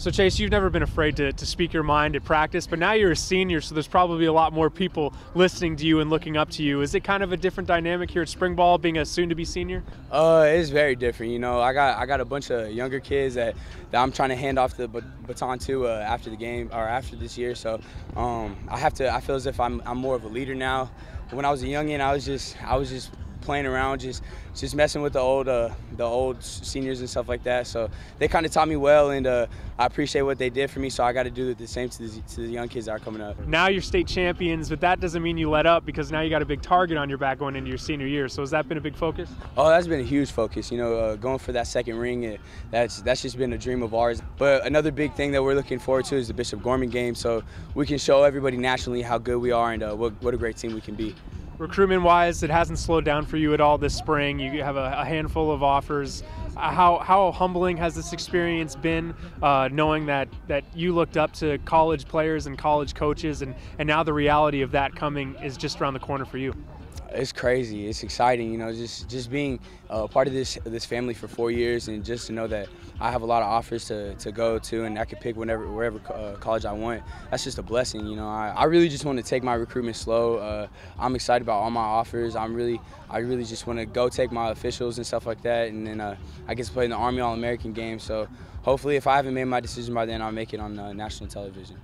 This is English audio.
So Chase, you've never been afraid to, to speak your mind at practice, but now you're a senior, so there's probably a lot more people listening to you and looking up to you. Is it kind of a different dynamic here at Spring Ball, being a soon-to-be senior? Uh, it's very different. You know, I got I got a bunch of younger kids that, that I'm trying to hand off the baton to uh, after the game or after this year. So um, I have to. I feel as if I'm I'm more of a leader now. When I was a youngin, I was just I was just playing around, just just messing with the old uh, the old seniors and stuff like that. So they kind of taught me well, and uh, I appreciate what they did for me. So I got to do the same to the, to the young kids that are coming up. Now you're state champions, but that doesn't mean you let up because now you got a big target on your back going into your senior year. So has that been a big focus? Oh, that's been a huge focus. You know, uh, going for that second ring, it, that's that's just been a dream of ours. But another big thing that we're looking forward to is the Bishop Gorman game, so we can show everybody nationally how good we are and uh, what, what a great team we can be recruitment wise, it hasn't slowed down for you at all this spring. You have a, a handful of offers. Uh, how, how humbling has this experience been, uh, knowing that, that you looked up to college players and college coaches, and, and now the reality of that coming is just around the corner for you? it's crazy. It's exciting, you know, just just being a part of this this family for four years, and just to know that I have a lot of offers to, to go to, and I can pick whenever wherever uh, college I want. That's just a blessing, you know. I, I really just want to take my recruitment slow. Uh, I'm excited about all my offers. I'm really I really just want to go take my officials and stuff like that, and then uh, I get to play in the Army All American game. So hopefully, if I haven't made my decision by then, I'll make it on uh, national television.